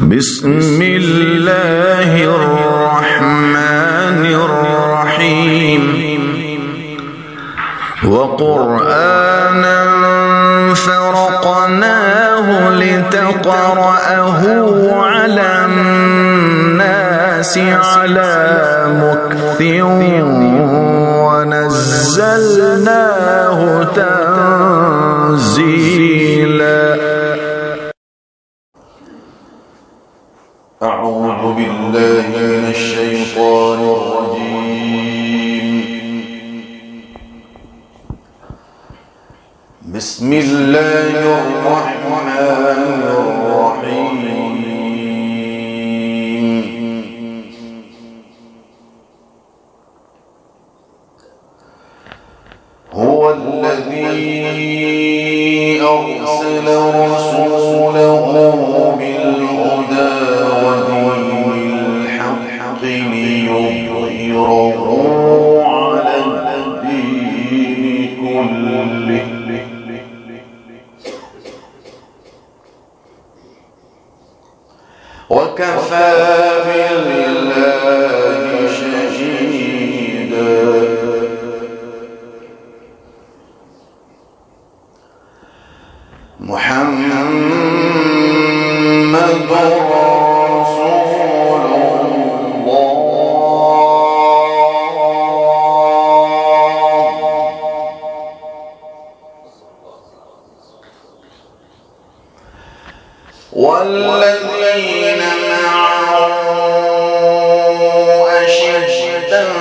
بسم الله الرحمن الرحيم. وقرآنا فرقناه لتقرأه على الناس على مكث ونزلناه أعوذ بالله من الشيطان الرجيم. بسم الله الرحمن الرحيم. هو الذي أرسل رسوله وكفى بالله شهيدا. محمد رسول الله. والذين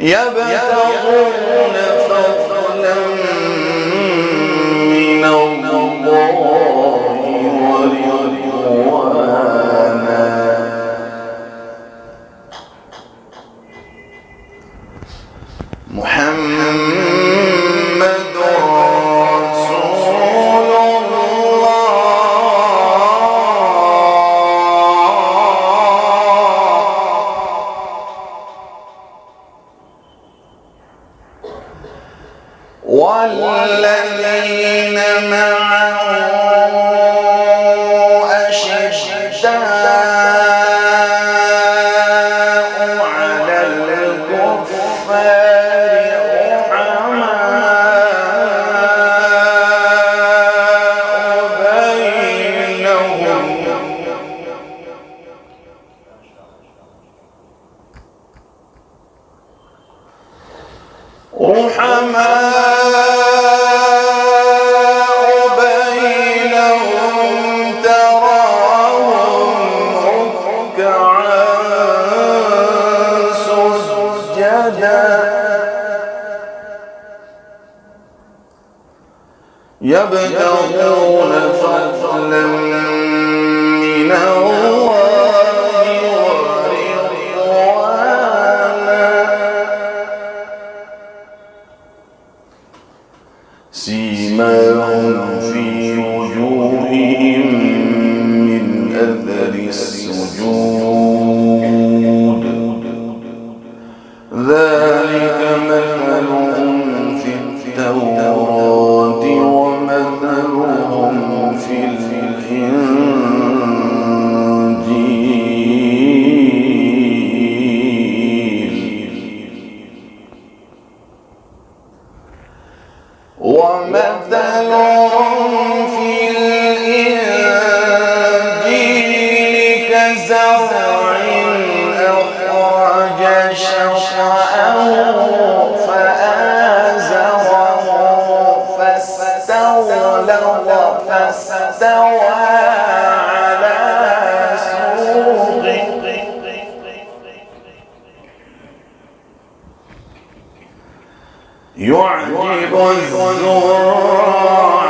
يبتغون فضلا من الله ورضوانا محمد والذين معه أشداء على الكفار رحماء بينهم. رحماء سجدا. يبتغون فضلا من الله ورضوانا في وجوههم من أثر السجود. ومثلهم في يعجب الزراع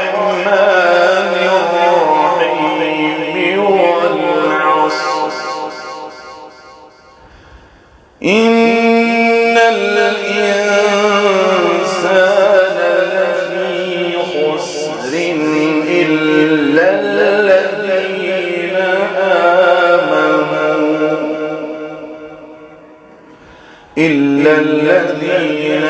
إلا الذين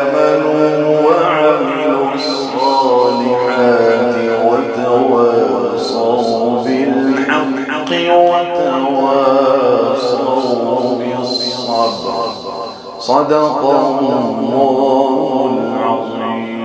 آمنوا وعملوا الصالحات وتواصوا بالحق وتواصوا بالصبر. صدق الله العظيم.